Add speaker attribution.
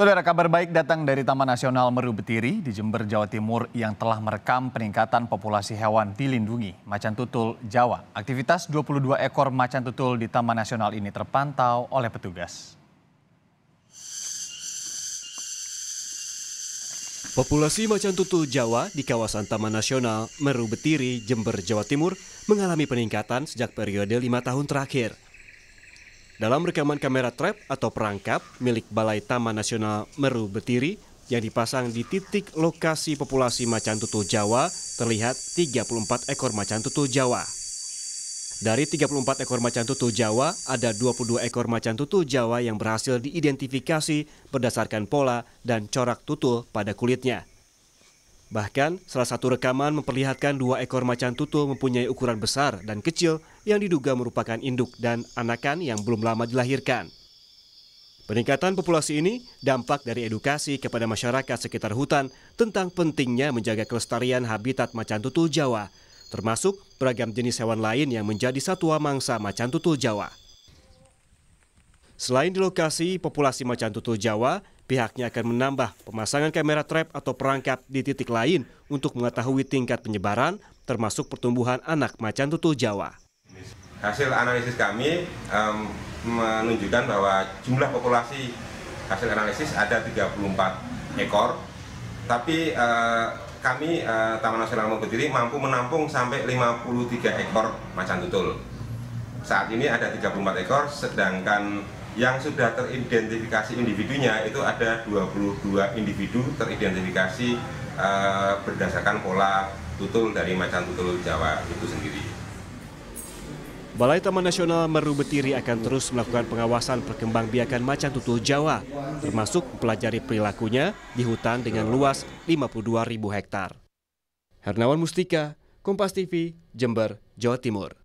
Speaker 1: Saudara kabar baik datang dari Taman Nasional Meru Betiri di Jember, Jawa Timur yang telah merekam peningkatan populasi hewan dilindungi macan tutul Jawa. Aktivitas 22 ekor macan tutul di Taman Nasional ini terpantau oleh petugas.
Speaker 2: Populasi macan tutul Jawa di kawasan Taman Nasional Meru Betiri, Jember, Jawa Timur mengalami peningkatan sejak periode lima tahun terakhir. Dalam rekaman kamera trap atau perangkap milik Balai Taman Nasional Meru Betiri yang dipasang di titik lokasi populasi macan tutul Jawa, terlihat 34 ekor macan tutul Jawa. Dari 34 ekor macan tutul Jawa, ada 22 ekor macan tutul Jawa yang berhasil diidentifikasi berdasarkan pola dan corak tutul pada kulitnya. Bahkan, salah satu rekaman memperlihatkan dua ekor macan tutul mempunyai ukuran besar dan kecil yang diduga merupakan induk dan anakan yang belum lama dilahirkan. Peningkatan populasi ini dampak dari edukasi kepada masyarakat sekitar hutan tentang pentingnya menjaga kelestarian habitat macan tutul Jawa, termasuk beragam jenis hewan lain yang menjadi satwa mangsa macan tutul Jawa. Selain di lokasi populasi macan tutul Jawa, pihaknya akan menambah pemasangan kamera trap atau perangkap di titik lain untuk mengetahui tingkat penyebaran termasuk pertumbuhan anak macan tutul Jawa.
Speaker 3: Hasil analisis kami um, menunjukkan bahwa jumlah populasi hasil analisis ada 34 ekor, tapi uh, kami uh, Taman Nasional Mobetiri mampu menampung sampai 53 ekor macan tutul. Saat ini ada 34 ekor, sedangkan yang sudah teridentifikasi individunya itu ada 22 individu teridentifikasi uh, berdasarkan pola tutul dari macan tutul Jawa itu sendiri.
Speaker 2: Balai Taman Nasional Meru Betiri akan terus melakukan pengawasan perkembangbiakan macan tutul Jawa, termasuk mempelajari perilakunya di hutan dengan luas 52.000 hektar. Hernawan Mustika, Kompas TV, Jember, Jawa Timur.